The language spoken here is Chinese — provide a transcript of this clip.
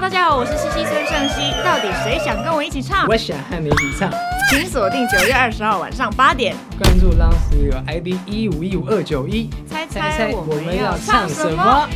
大家好，我是西西孙盛熙，到底谁想跟我一起唱？我想和你一起唱，请锁定九月二十号晚上八点，关注浪石有 ID 一五一五二九一，猜猜我们要唱什么？